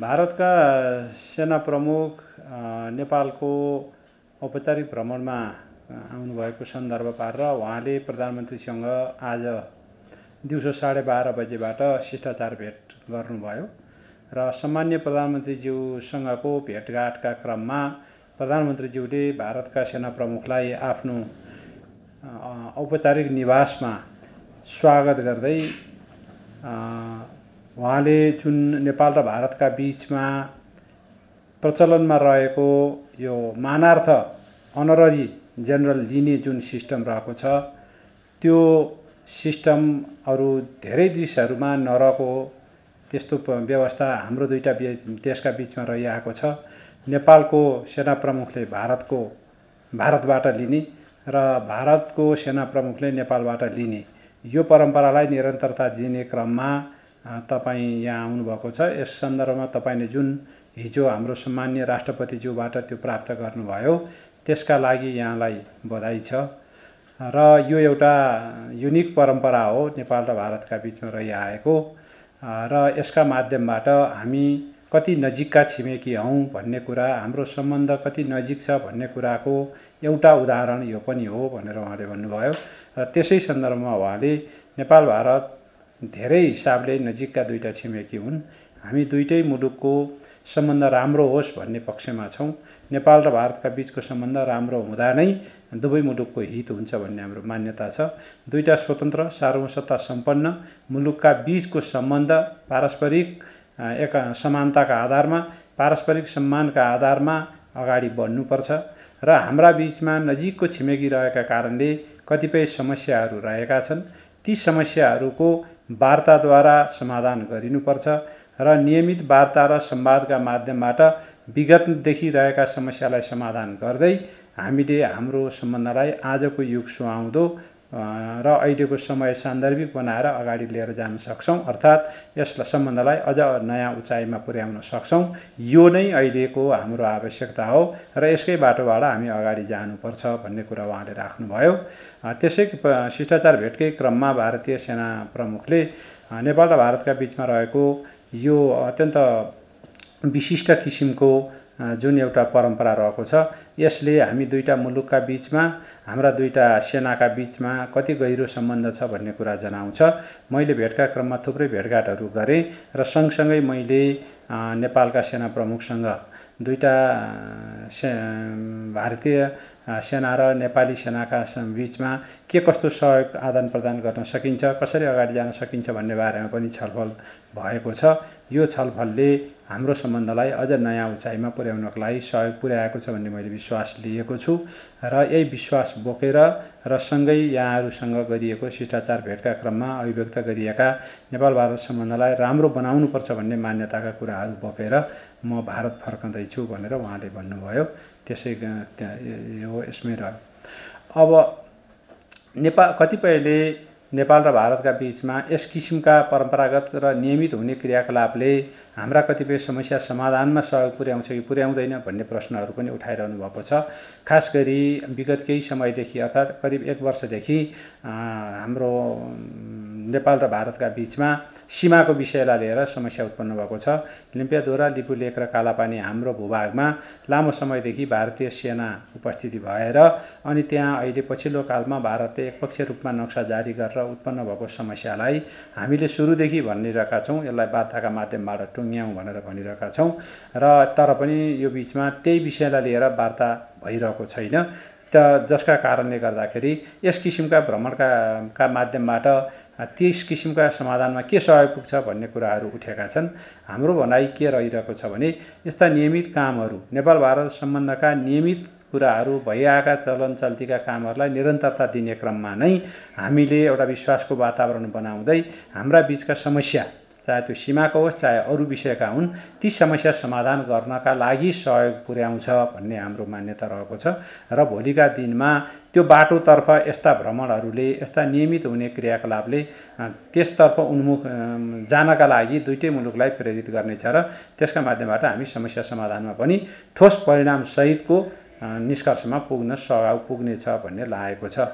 भारतका सेना प्रमुख नेपालको औपचारिक भ्रमणमा आउनुभएको सन्दर्भ पारेर उहाँले प्रधानमन्त्रीसँग आज दिउँसो साढे बाह्र बजेबाट शिष्टाचार भेट गर्नुभयो र सम्मान्य प्रधानमन्त्रीज्यूसँगको भेटघाटका क्रममा प्रधानमन्त्रीज्यूले भारतका सेना प्रमुखलाई आफ्नो औपचारिक निवासमा स्वागत गर्दै उहाँले जुन नेपाल र भारतका बिचमा प्रचलनमा रहेको यो मानार्थ अनररी जेनरल लिने जुन सिस्टम रहेको छ त्यो सिस्टम अरू धेरै देशहरूमा नरहेको त्यस्तो व्यवस्था हाम्रो दुईवटा देशका बिचमा रहिआएको छ। नेपालको सेना प्रमुखले भारतको भारतबाट लिने र भारतको सेना प्रमुखले नेपालबाट लिने। यो परम्परालाई निरन्तरता दिने क्रममा तपाईँ यहाँ आउनुभएको छ। यस सन्दर्भमा तपाईँले जुन हिजो हाम्रो सम्मान्य राष्ट्रपतिज्यूबाट त्यो प्राप्त गर्नुभयो त्यसका लागि यहाँलाई बधाई छ। र यो एउटा युनिक परम्परा हो नेपाल र भारतका बिचमा रहिआएको। र यसका माध्यमबाट हामी कति नजिकका छिमेकी हौँ भन्ने कुरा हाम्रो सम्बन्ध कति नजिक छ भन्ने कुराको एउटा उदाहरण यो पनि हो भनेर उहाँले भन्नुभयो। र त्यसै सन्दर्भमा उहाँले नेपाल भारत धेरै हिसाबले नजिकका दुईवटा छिमेकी हुन्। हामी दुइटै मुलुकको सम्बन्ध राम्रो होस् भन्ने पक्षमा छौँ। नेपाल र भारतका बिचको सम्बन्ध राम्रो हुँदा नै दुवै मुलुकको हित हुन्छ भन्ने हाम्रो मान्यता छ। दुईवटा स्वतन्त्र सार्वसत्ता सम्पन्न मुलुकका बिचको सम्बन्ध पारस्परिक एक समानताका आधारमा पारस्परिक सम्मानका आधारमा अगाडि बढ्नुपर्छ र हाम्रा बिचमा नजिकको छिमेकी रहेका कारणले कतिपय समस्याहरू रहेका छन्। ती समस्याहरूको वार्ताद्वारा समाधान गरिनुपर्छ र नियमित वार्ता र संवादका माध्यमबाट विगतदेखि रहेका समस्यालाई समाधान गर्दै हामीले हाम्रो सम्बन्धलाई आजको युग सुहाउँदो र अहिलेको समय सान्दर्भिक बनाएर अगाडि लिएर जान सक्छौँ। अर्थात् यस सम्बन्धलाई अझ नयाँ उचाइमा पुर्याउन सक्छौँ। यो नै अहिलेको हाम्रो आवश्यकता हो र यसकै बाटोबाट हामी अगाडि जानुपर्छ भन्ने कुरा उहाँले राख्नुभयो। त्यसै शिष्टाचार भेटकै क्रममा भारतीय सेना प्रमुखले नेपाल र भारतका बिचमा रहेको यो अत्यन्त विशिष्ट किसिमको जुन एउटा परम्परा रहेको छ यसले हामी दुईवटा मुलुकका बिचमा हाम्रा दुईवटा सेनाका बिचमा कति गहिरो सम्बन्ध छ भन्ने कुरा जनाउँछ। मैले भेटका क्रममा थुप्रै भेटघाटहरू गरेँ र सँगसँगै मैले नेपालका सेना प्रमुखसँग दुईवटा से भारतीय सेना र नेपाली सेनाका बिचमा के कस्तो सहयोग आदान प्रदान गर्न सकिन्छ कसरी अगाडि जान सकिन्छ भन्ने बारेमा पनि छलफल भएको छ। यो छलफलले हाम्रो सम्बन्धलाई अझ नयाँ उचाइमा पुर्याउनको लागि सहयोग पुर्याएको छ भन्ने मैले विश्वास लिएको छु र यही विश्वास बोकेर र सँगै यहाँहरूसँग गरिएको शिष्टाचार भेटका क्रममा अभिव्यक्त गरिएका नेपाल भारत सम्बन्धलाई राम्रो बनाउनुपर्छ भन्ने मान्यताका कुराहरू बोकेर म भारत फर्कँदैछु भनेर उहाँले भन्नुभयो। त्यसै हो यसमै रह्यो अब नेपाल कतिपयले नेपाल र भारतका बिचमा यस किसिमका परम्परागत र नियमित हुने क्रियाकलापले हाम्रा कतिपय समस्या समाधानमा सहयोग पुर्याउँछ कि पुर्याउँदैन भन्ने प्रश्नहरू पनि उठाइरहनु भएको छ खास गरी विगत केही समयदेखि अर्थात् करिब एक वर्षदेखि हाम्रो नेपाल र भारतका बिचमा सीमाको विषयलाई लिएर समस्या उत्पन्न भएको छ। लिम्पियाधुरा लिपुलेक र कालापानी हाम्रो भूभागमा लामो समयदेखि भारतीय सेना उपस्थिति भएर अनि त्यहाँ अहिले पछिल्लो कालमा भारतले एकपक्षीय रूपमा नक्सा जारी गरेर उत्पन्न भएको समस्यालाई हामीले सुरुदेखि भनिरहेका छौँ। यसलाई वार्ताका माध्यमबाट टुङ्ग्याउँ भनेर भनिरहेका छौँ। र तर पनि यो बिचमा त्यही विषयलाई लिएर वार्ता भइरहेको छैन। त जसका कारणले गर्दाखेरि यस किसिमका भ्रमणका का माध्यमबाट त्यस किसिमका समाधानमा के सहयोग पुग्छ भन्ने कुराहरू उठेका छन्। हाम्रो भनाइ के रहिरहेको छ भने यस्ता नियमित कामहरू नेपाल भारत सम्बन्धका नियमित कुराहरू भइआएका चलन चल्तीका कामहरूलाई निरन्तरता दिने क्रममा नै हामीले एउटा विश्वासको वातावरण बनाउँदै हाम्रा बिचका समस्या चाहे त्यो सीमाको होस् चाहे अरू विषयका हुन् ती समस्या समाधान गर्नका लागि सहयोग पुर्याउँछ भन्ने हाम्रो मान्यता रहेको छ र भोलिका दिनमा त्यो बाटोतर्फ यस्ता भ्रमणहरूले यस्ता नियमित हुने क्रियाकलापले त्यसतर्फ उन्मुख जानका लागि दुइटै मुलुकलाई प्रेरित गर्नेछ र त्यसका माध्यमबाट हामी समस्या समाधानमा पनि ठोस परिणामसहितको निष्कर्षमा पुग्न सघाउ पुग्नेछ भन्ने लागेको छ।